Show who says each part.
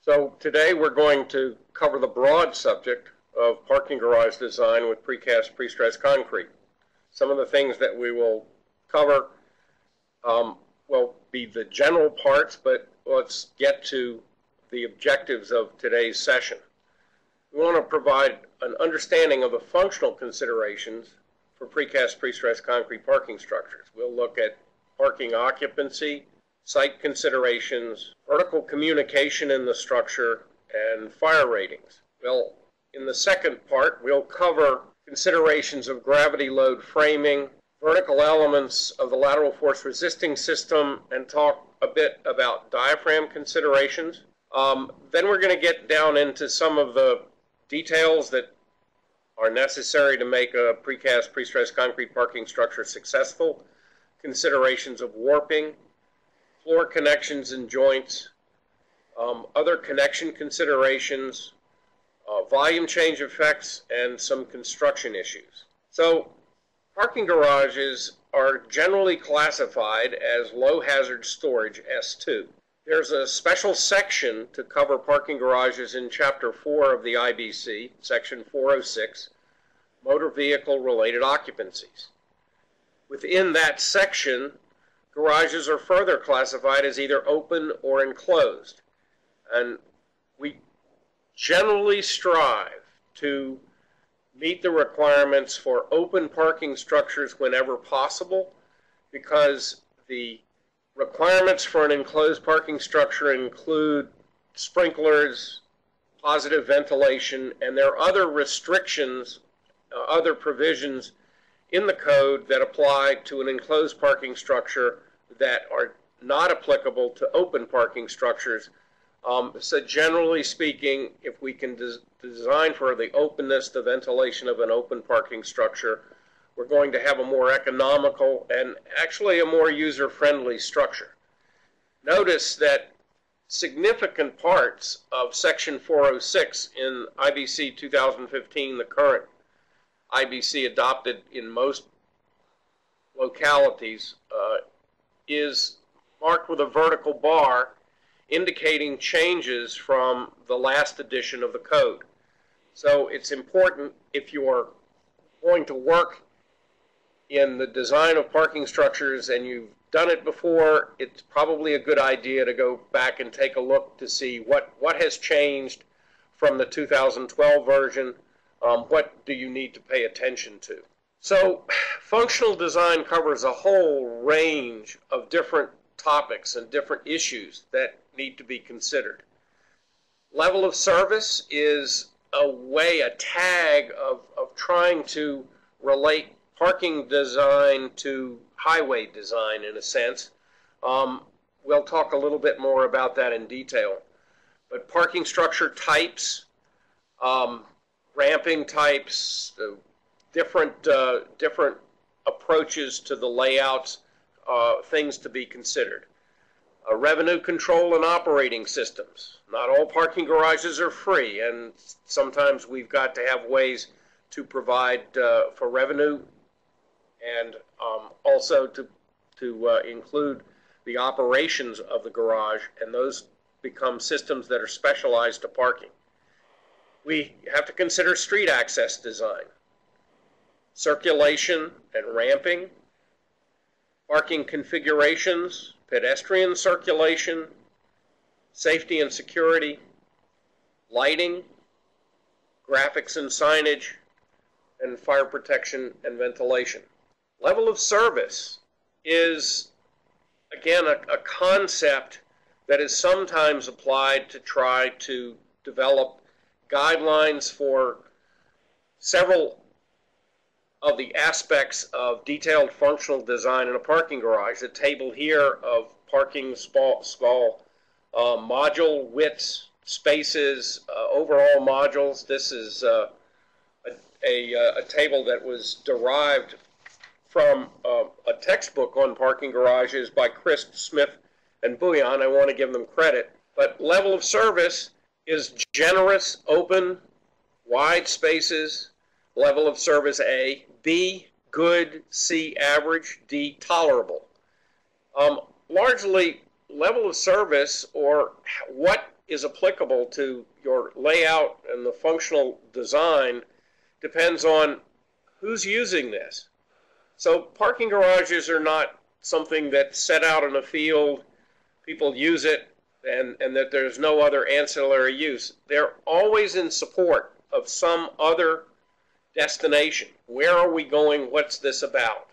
Speaker 1: So today we're going to cover the broad subject of parking garage design with precast pre-stressed concrete. Some of the things that we will cover um, will be the general parts, but let's get to the objectives of today's session. We want to provide an understanding of the functional considerations for precast pre-stressed concrete parking structures. We'll look at parking occupancy, site considerations, vertical communication in the structure, and fire ratings. Well, in the second part, we'll cover considerations of gravity load framing, vertical elements of the lateral force resisting system, and talk a bit about diaphragm considerations. Um, then we're going to get down into some of the details that are necessary to make a precast pre-stressed concrete parking structure successful, considerations of warping, floor connections and joints, um, other connection considerations, uh, volume change effects, and some construction issues. So parking garages are generally classified as low hazard storage S2. There's a special section to cover parking garages in Chapter 4 of the IBC, Section 406, Motor Vehicle Related Occupancies. Within that section, garages are further classified as either open or enclosed. And we generally strive to meet the requirements for open parking structures whenever possible because the requirements for an enclosed parking structure include sprinklers, positive ventilation, and there are other restrictions, uh, other provisions in the code that apply to an enclosed parking structure that are not applicable to open parking structures. Um, so generally speaking, if we can des design for the openness, the ventilation of an open parking structure, we're going to have a more economical and actually a more user-friendly structure. Notice that significant parts of Section 406 in IBC 2015, the current IBC adopted in most localities, uh, is marked with a vertical bar indicating changes from the last edition of the code. So it's important if you're going to work in the design of parking structures and you've done it before, it's probably a good idea to go back and take a look to see what, what has changed from the 2012 version. Um, what do you need to pay attention to? So functional design covers a whole range of different topics and different issues that need to be considered. Level of service is a way, a tag of, of trying to relate parking design to highway design in a sense. Um, we'll talk a little bit more about that in detail. But parking structure types, um, ramping types, uh, different uh, different approaches to the layouts, uh, things to be considered. Uh, revenue control and operating systems. Not all parking garages are free, and sometimes we've got to have ways to provide uh, for revenue and um, also to to uh, include the operations of the garage, and those become systems that are specialized to parking. We have to consider street access design circulation and ramping, parking configurations, pedestrian circulation, safety and security, lighting, graphics and signage, and fire protection and ventilation. Level of service is, again, a, a concept that is sometimes applied to try to develop guidelines for several of the aspects of detailed functional design in a parking garage. A table here of parking stall, stall uh, module widths, spaces, uh, overall modules. This is uh, a, a, a, table that was derived from uh, a textbook on parking garages by Chrest Smith and Bhuyan. I want to give them credit. But level of service is generous, open, wide spaces, level of service A, B, good, C, average, D, tolerable. Um, largely, level of service or what is applicable to your layout and the functional design depends on who's using this. So parking garages are not something that's set out in a field, people use it, and, and that there's no other ancillary use. They're always in support of some other destination. Where are we going? What's this about?